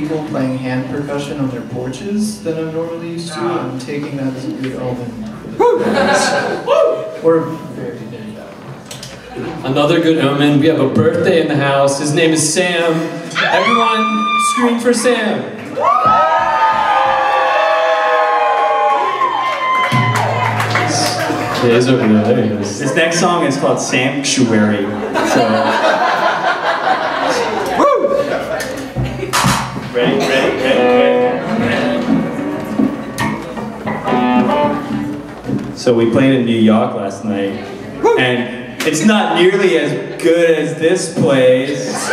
people playing hand percussion on their porches than I'm normally used to. I'm ah. taking that as a good omen. We're very good Another good omen. We have a birthday in the house. His name is Sam. Everyone, scream for Sam. Yeah, he's over there. There he is. This next song is called Sanctuary. So. Ready, ready, ready, ready. So we played in New York last night, and it's not nearly as good as this place.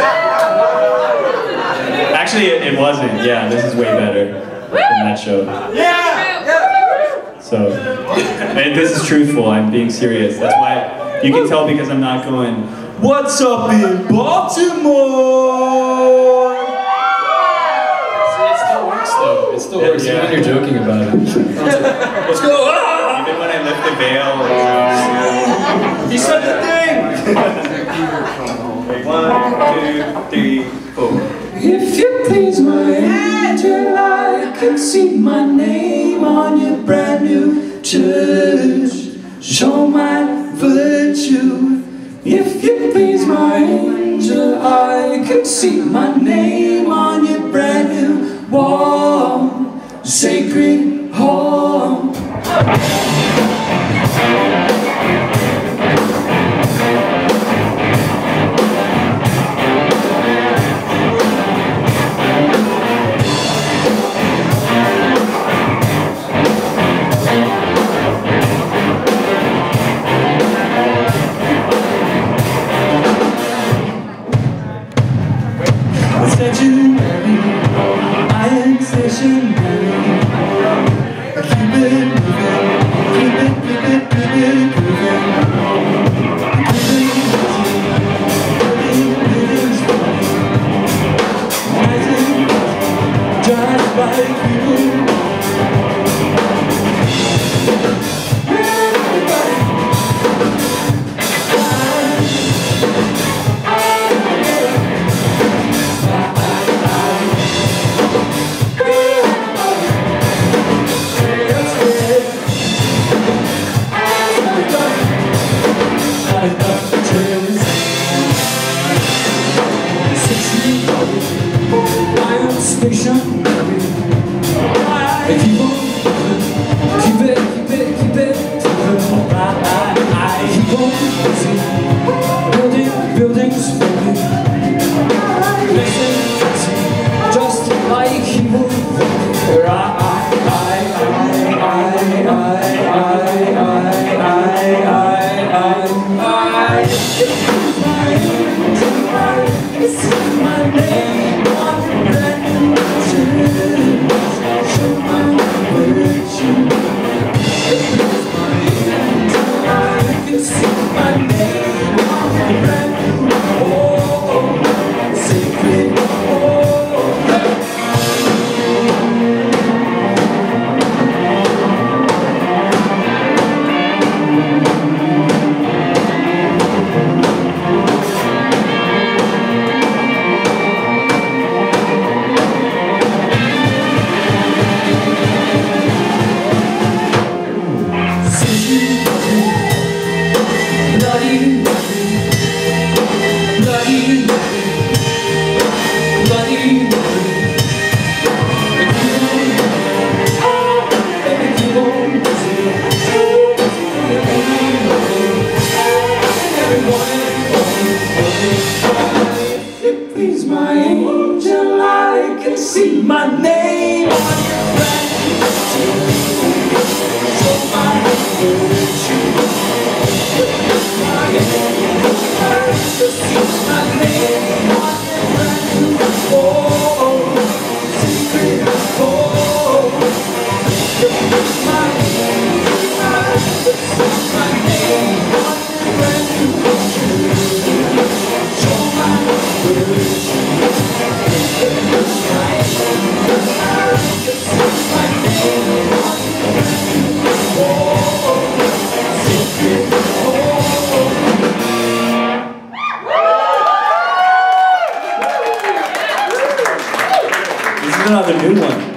Actually, it, it wasn't. Yeah, this is way better than that show. Yeah! So, and this is truthful, I'm being serious. That's why you can tell because I'm not going, What's up in Baltimore? It still works though. It still works even when you're joking about it. Let's go! Ah! Even when I lift the veil. He said the thing! One, two, three, four. If you please my angel, I can see my name on your brand new church. Show my virtue. If you please my angel, I can see my name Sacred another new one.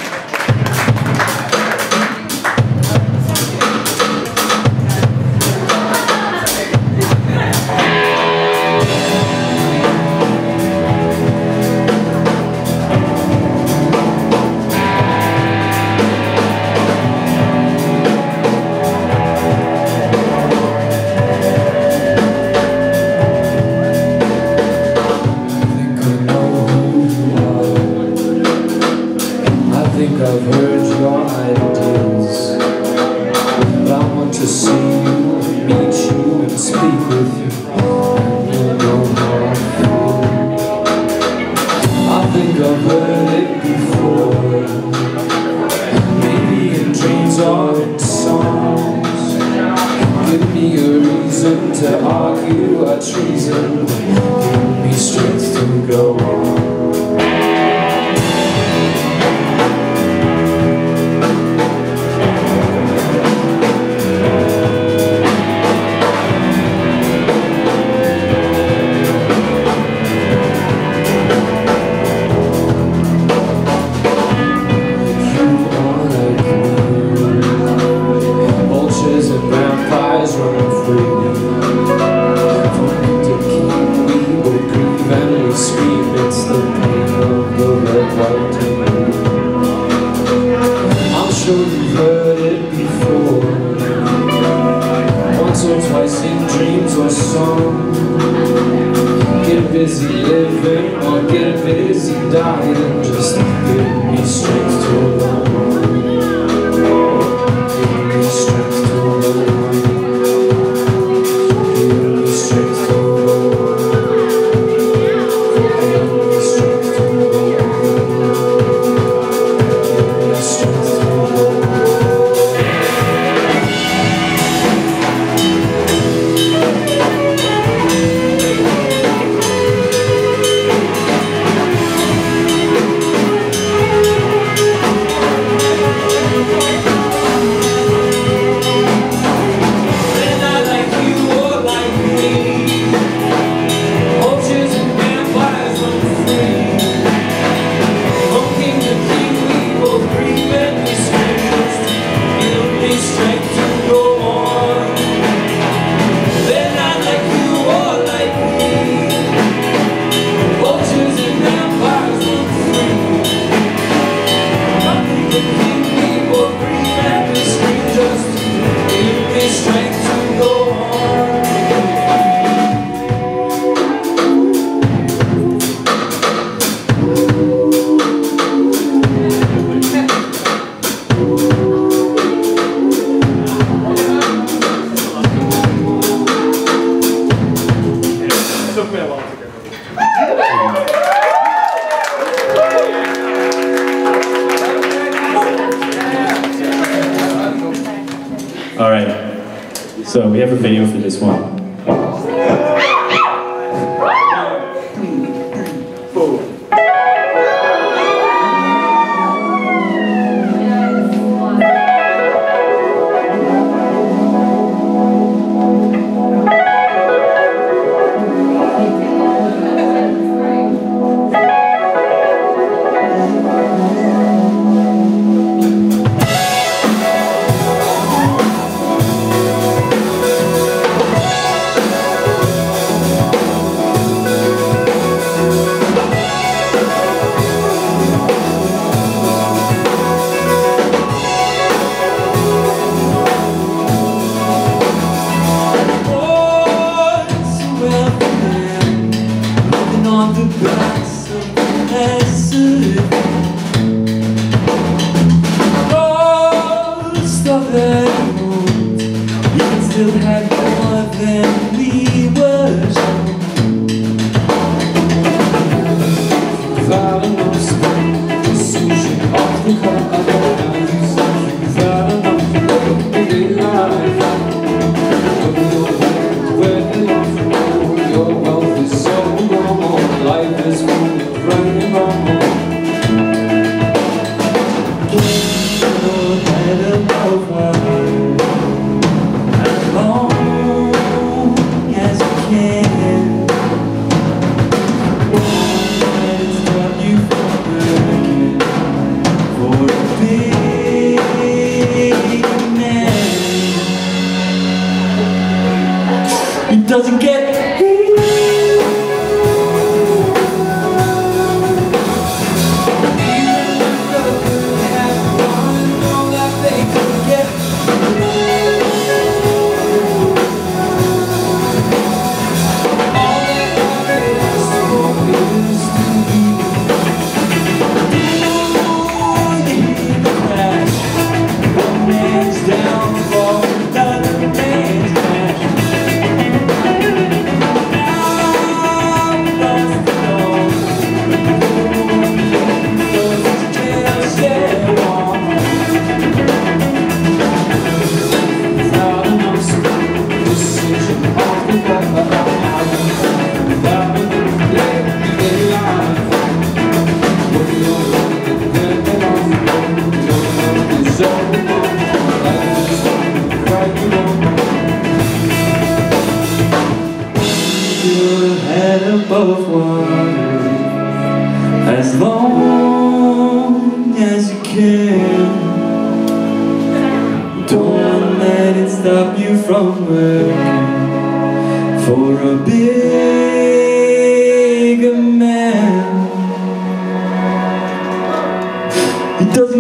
I think I've heard your ideas. But I want to see you, meet you, and speak with you. I think I've heard it before. Maybe in dreams or in songs. Give me a reason to argue a treason. Give me strength to go on. song. Get busy living or get busy dying. Just give me straight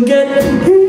get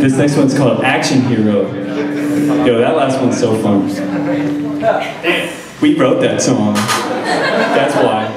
This next one's called Action Hero. Yo, that last one's so fun. We wrote that song. That's why.